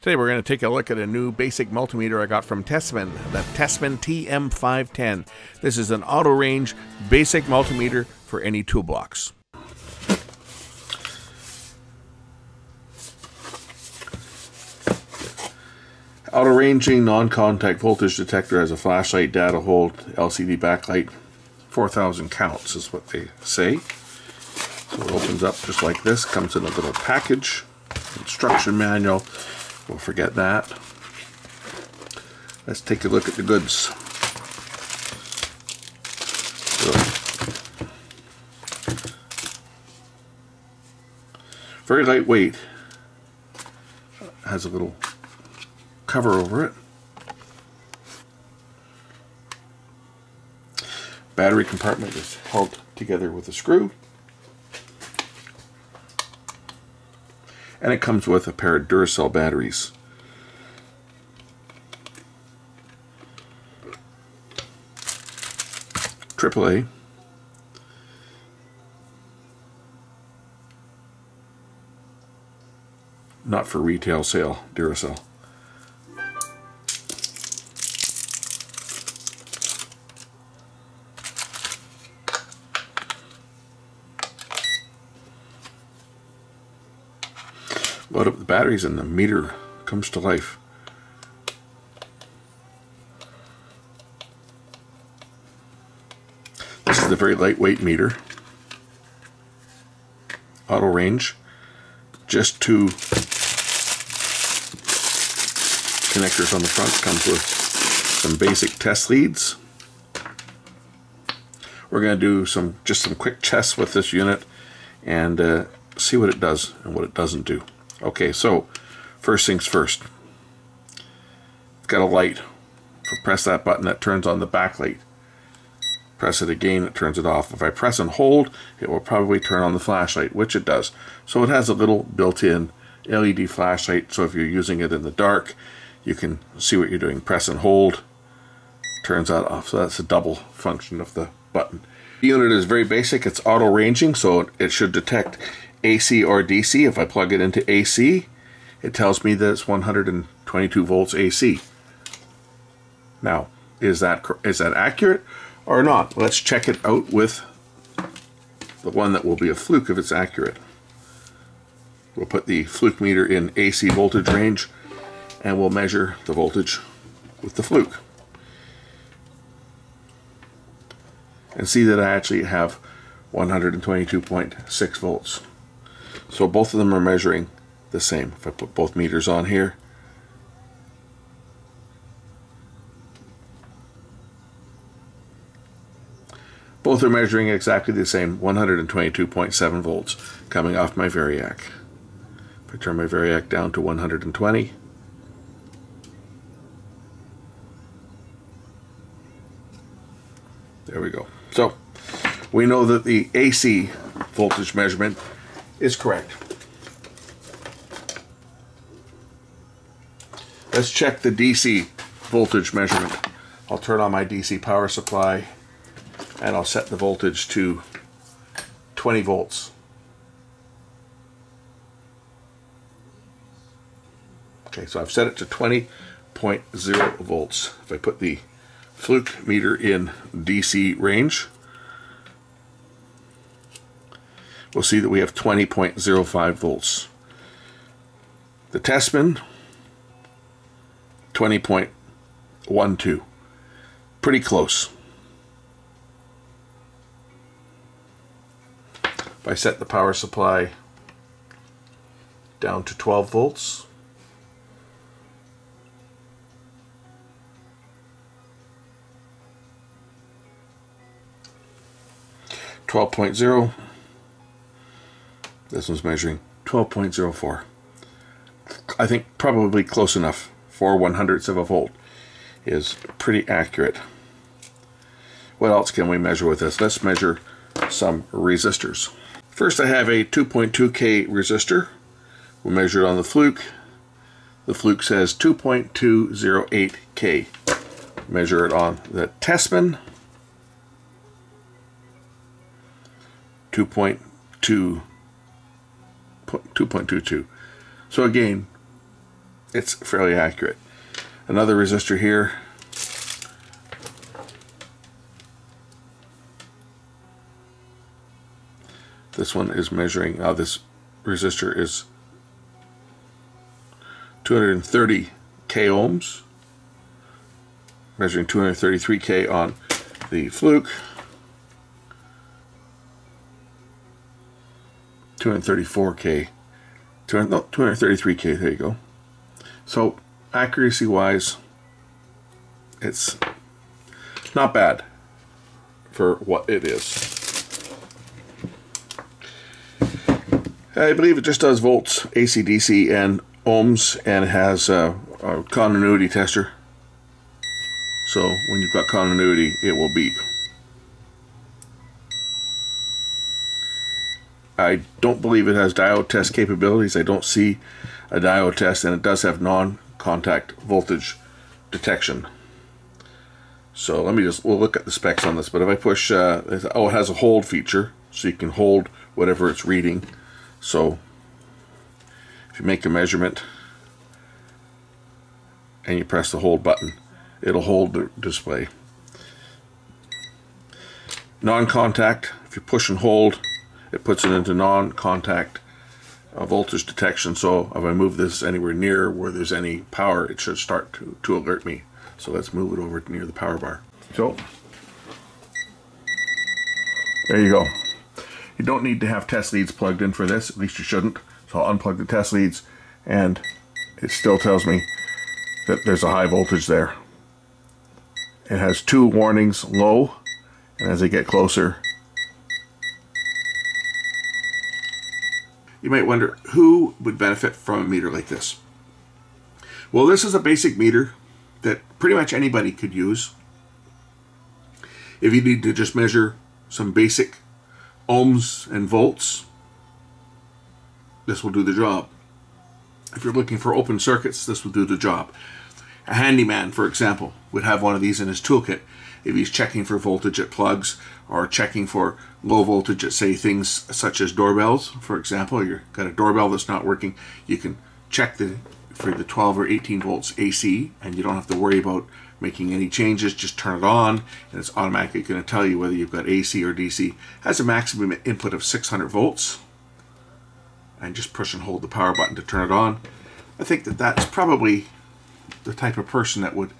Today we're going to take a look at a new basic multimeter I got from Tesmen, the Tesmen TM510. This is an auto range basic multimeter for any tool blocks. Auto ranging non-contact voltage detector has a flashlight, data hold, LCD backlight, 4000 counts is what they say. So it opens up just like this, comes in a little package, instruction manual, We'll forget that. Let's take a look at the goods. Very lightweight. Has a little cover over it. Battery compartment is held together with a screw. And it comes with a pair of Duracell batteries. AAA. Not for retail sale, Duracell. Load up the batteries and the meter comes to life. This is the very lightweight meter. Auto range. Just two connectors on the front. Comes with some basic test leads. We're going to do some just some quick tests with this unit and uh, see what it does and what it doesn't do. Okay, so first things first. Got a light. If I press that button, that turns on the backlight. Press it again, it turns it off. If I press and hold, it will probably turn on the flashlight, which it does. So it has a little built-in LED flashlight, so if you're using it in the dark, you can see what you're doing. Press and hold, turns that off. So that's a double function of the button. The unit is very basic. It's auto ranging, so it should detect AC or DC. If I plug it into AC, it tells me that it's 122 volts AC. Now, is that is that accurate or not? Let's check it out with the one that will be a fluke if it's accurate. We'll put the fluke meter in AC voltage range and we'll measure the voltage with the fluke. And see that I actually have 122.6 volts. So both of them are measuring the same. If I put both meters on here, both are measuring exactly the same 122.7 volts coming off my Variac. If I turn my Variac down to 120, there we go. So we know that the AC voltage measurement is correct. Let's check the DC voltage measurement. I'll turn on my DC power supply and I'll set the voltage to 20 volts. Okay, so I've set it to 20.0 volts. If I put the fluke meter in DC range, we'll see that we have 20.05 volts. The Tesmen, 20.12. Pretty close. If I set the power supply down to 12 volts, Twelve point zero this one's measuring 12.04. I think probably close enough. for one hundredths of a volt is pretty accurate. What else can we measure with this? Let's measure some resistors. First I have a 2.2K resistor. We'll measure it on the Fluke. The Fluke says 2.208K. Measure it on the Tesmen. 2.2 2.22. So again, it's fairly accurate. Another resistor here. This one is measuring, uh, this resistor is 230 k ohms, measuring 233k on the Fluke. 234k, 200, no, 233k, there you go. So accuracy wise, it's not bad for what it is. I believe it just does volts, AC, DC, and ohms, and has a, a continuity tester. So when you've got continuity, it will beep. I don't believe it has diode test capabilities. I don't see a diode test, and it does have non-contact voltage detection. So let me just, we'll look at the specs on this, but if I push, uh, oh, it has a hold feature, so you can hold whatever it's reading. So if you make a measurement and you press the hold button, it'll hold the display. Non-contact, if you push and hold, it puts it into non-contact uh, voltage detection. So if I move this anywhere near where there's any power, it should start to, to alert me. So let's move it over near the power bar. So there you go. You don't need to have test leads plugged in for this, at least you shouldn't. So I'll unplug the test leads and it still tells me that there's a high voltage there. It has two warnings, low, and as I get closer, you might wonder who would benefit from a meter like this. Well, this is a basic meter that pretty much anybody could use. If you need to just measure some basic ohms and volts, this will do the job. If you're looking for open circuits, this will do the job. A handyman, for example, would have one of these in his toolkit if he's checking for voltage at plugs or checking for low voltage at say things such as doorbells for example you've got a doorbell that's not working you can check the for the 12 or 18 volts AC and you don't have to worry about making any changes just turn it on and it's automatically going to tell you whether you've got AC or DC has a maximum input of 600 volts and just push and hold the power button to turn it on. I think that that's probably the type of person that would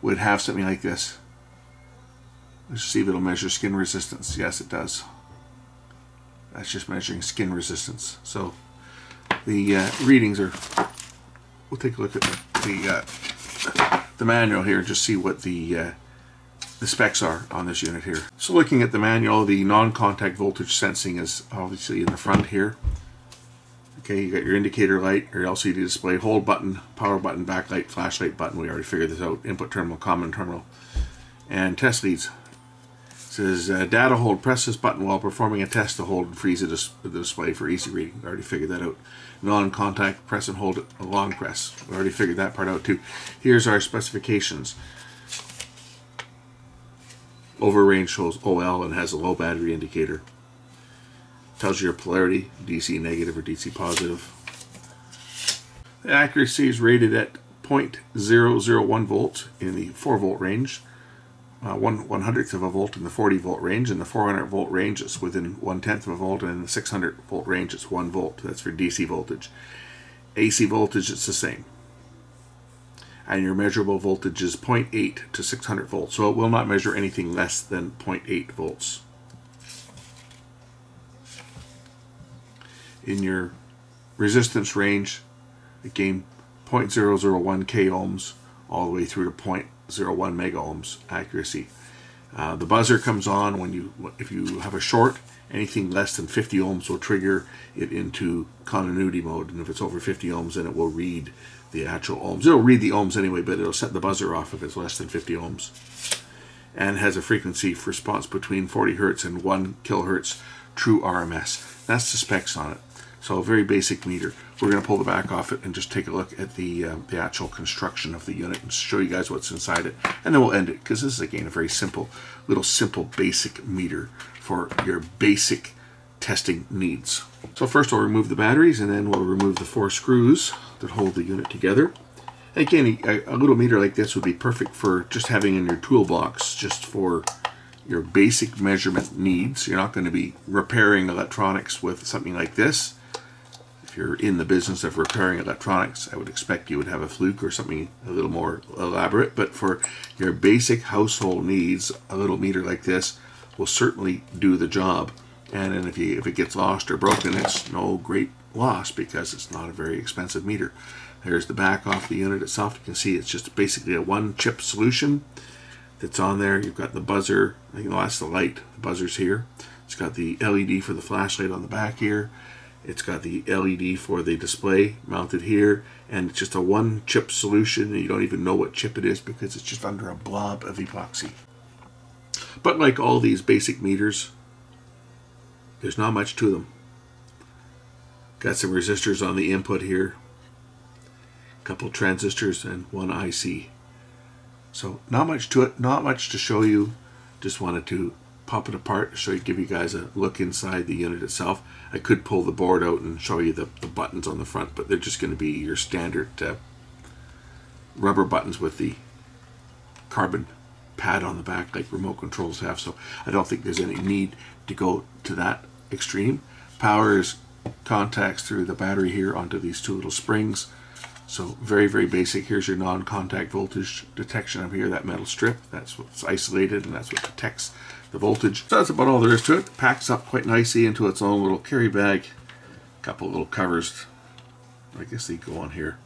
would have something like this Let's see if it'll measure skin resistance. Yes, it does. That's just measuring skin resistance. So the uh, readings are. We'll take a look at the uh, the manual here and just see what the uh, the specs are on this unit here. So looking at the manual, the non-contact voltage sensing is obviously in the front here. Okay, you got your indicator light, your LCD display, hold button, power button, backlight, flashlight button. We already figured this out. Input terminal, common terminal, and test leads says uh, data hold, press this button while performing a test to hold and freeze the, dis the display for easy reading. Already figured that out. Non-contact, press and hold a long press. Already figured that part out too. Here's our specifications. Over range shows OL and has a low battery indicator. Tells you your polarity, DC negative or DC positive. The accuracy is rated at 0.001 volts in the 4 volt range uh, one one hundredth of a volt in the 40 volt range. In the 400 volt range, it's within one tenth of a volt, and in the 600 volt range, it's one volt. That's for DC voltage. AC voltage, it's the same. And your measurable voltage is 0.8 to 600 volts, so it will not measure anything less than 0.8 volts. In your resistance range, again, 0.001 k ohms all the way through to 0.0 0.01 mega ohms accuracy. Uh, the buzzer comes on when you if you have a short. Anything less than 50 ohms will trigger it into continuity mode, and if it's over 50 ohms, then it will read the actual ohms. It'll read the ohms anyway, but it'll set the buzzer off if it's less than 50 ohms. And has a frequency response between 40 hertz and 1 kilohertz true RMS. That's the specs on it. So a very basic meter. We're going to pull the back off it and just take a look at the uh, the actual construction of the unit and show you guys what's inside it. And then we'll end it because this is again a very simple, little simple basic meter for your basic testing needs. So first we'll remove the batteries and then we'll remove the four screws that hold the unit together. Again, a, a little meter like this would be perfect for just having in your toolbox, just for your basic measurement needs. You're not going to be repairing electronics with something like this. You're in the business of repairing electronics, I would expect you would have a fluke or something a little more elaborate. But for your basic household needs, a little meter like this will certainly do the job. And then if, you, if it gets lost or broken, it's no great loss because it's not a very expensive meter. There's the back off the unit itself. You can see it's just basically a one chip solution that's on there. You've got the buzzer, I think that's the light, the buzzer's here. It's got the LED for the flashlight on the back here. It's got the LED for the display mounted here. And it's just a one chip solution. You don't even know what chip it is because it's just under a blob of epoxy. But like all these basic meters, there's not much to them. Got some resistors on the input here a couple transistors and one IC. So not much to it, not much to show you. Just wanted to pop it apart, show you, give you guys a look inside the unit itself. I could pull the board out and show you the, the buttons on the front, but they're just going to be your standard uh, rubber buttons with the carbon pad on the back like remote controls have. So I don't think there's any need to go to that extreme. Power is contacts through the battery here onto these two little springs. So very, very basic. Here's your non-contact voltage detection up here, that metal strip. That's what's isolated and that's what detects the voltage. So that's about all there is to it. Packs up quite nicely into its own little carry bag. Couple little covers. I guess they go on here.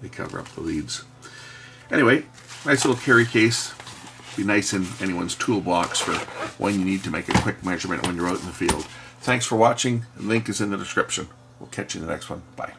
They cover up the leads. Anyway, nice little carry case. Be nice in anyone's toolbox for when you need to make a quick measurement when you're out in the field. Thanks for watching. The link is in the description. We'll catch you in the next one. Bye.